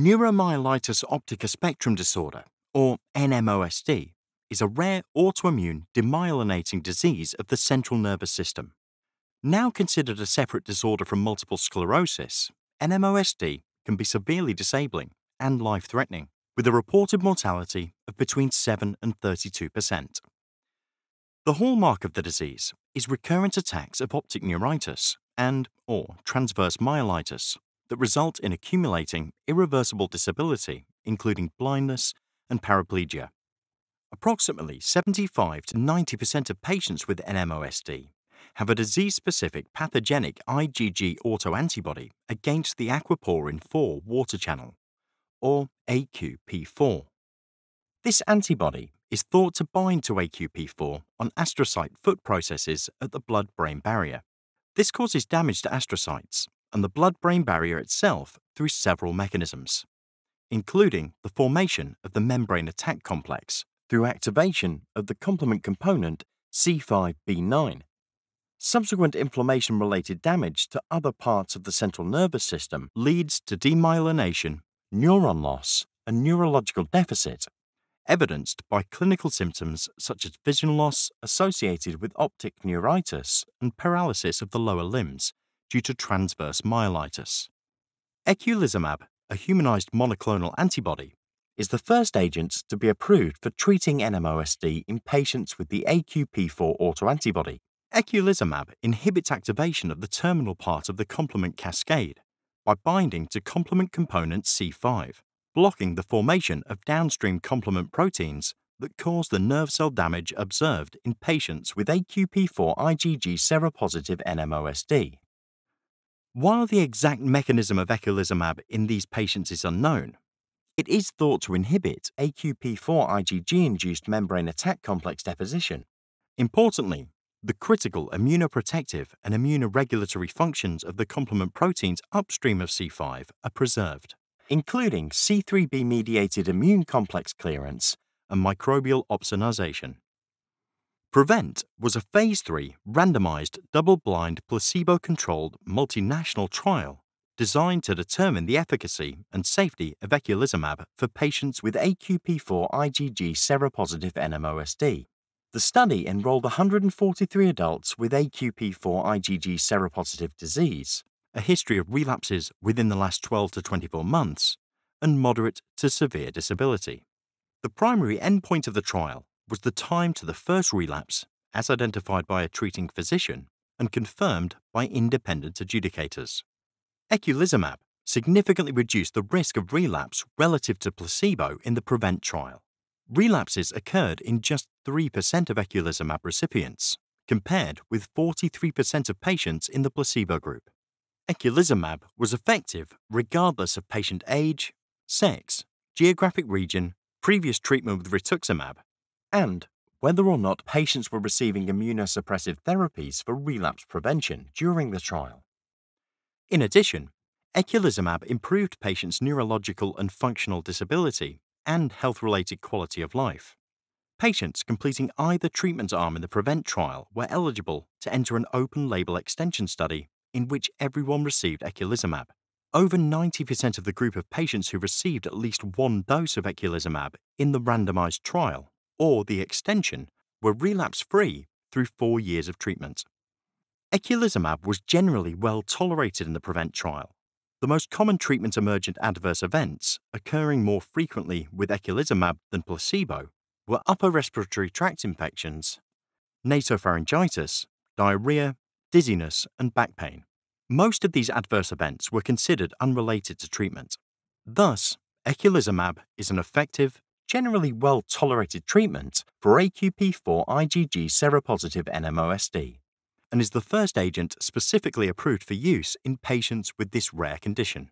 Neuromyelitis optica spectrum disorder, or NMOSD, is a rare autoimmune demyelinating disease of the central nervous system. Now considered a separate disorder from multiple sclerosis, NMOSD can be severely disabling and life threatening, with a reported mortality of between 7 and 32%. The hallmark of the disease is recurrent attacks of optic neuritis and or transverse myelitis that result in accumulating irreversible disability including blindness and paraplegia. Approximately 75 to 90% of patients with NMOSD have a disease-specific pathogenic IgG autoantibody against the aquaporin 4 water channel, or AQP4. This antibody is thought to bind to AQP4 on astrocyte foot processes at the blood-brain barrier. This causes damage to astrocytes and the blood-brain barrier itself through several mechanisms, including the formation of the membrane attack complex through activation of the complement component C5b9. Subsequent inflammation related damage to other parts of the central nervous system leads to demyelination, neuron loss, and neurological deficit, evidenced by clinical symptoms such as vision loss associated with optic neuritis and paralysis of the lower limbs due to transverse myelitis. Eculizumab, a humanized monoclonal antibody, is the first agent to be approved for treating NMOSD in patients with the AQP4 autoantibody. Eculizumab inhibits activation of the terminal part of the complement cascade by binding to complement component C5, blocking the formation of downstream complement proteins that cause the nerve cell damage observed in patients with AQP4 IgG seropositive NMOSD. While the exact mechanism of eculizumab in these patients is unknown, it is thought to inhibit AQP4 IgG induced membrane attack complex deposition. Importantly, the critical immunoprotective and immunoregulatory functions of the complement proteins upstream of C5 are preserved, including C3b mediated immune complex clearance and microbial opsonization. PREVENT was a phase 3 randomized double blind placebo controlled multinational trial designed to determine the efficacy and safety of eculizumab for patients with AQP4 IgG seropositive NMOSD. The study enrolled 143 adults with AQP4 IgG seropositive disease, a history of relapses within the last 12 to 24 months, and moderate to severe disability. The primary endpoint of the trial was the time to the first relapse as identified by a treating physician and confirmed by independent adjudicators. Eculizumab significantly reduced the risk of relapse relative to placebo in the PREVENT trial. Relapses occurred in just 3% of eculizumab recipients, compared with 43% of patients in the placebo group. Eculizumab was effective regardless of patient age, sex, geographic region, previous treatment with rituximab, and whether or not patients were receiving immunosuppressive therapies for relapse prevention during the trial. In addition, eculizumab improved patients' neurological and functional disability and health related quality of life. Patients completing either treatment arm in the PREVENT trial were eligible to enter an open label extension study in which everyone received eculizumab. Over 90% of the group of patients who received at least one dose of eculizumab in the randomized trial or the extension were relapse free through four years of treatment. Eculizumab was generally well tolerated in the PREVENT trial, the most common treatment emergent adverse events, occurring more frequently with eculizumab than placebo, were upper respiratory tract infections, nasopharyngitis, diarrhea, dizziness, and back pain. Most of these adverse events were considered unrelated to treatment. Thus, eculizumab is an effective, generally well tolerated treatment for AQP4 IgG seropositive NMOSD and is the first agent specifically approved for use in patients with this rare condition.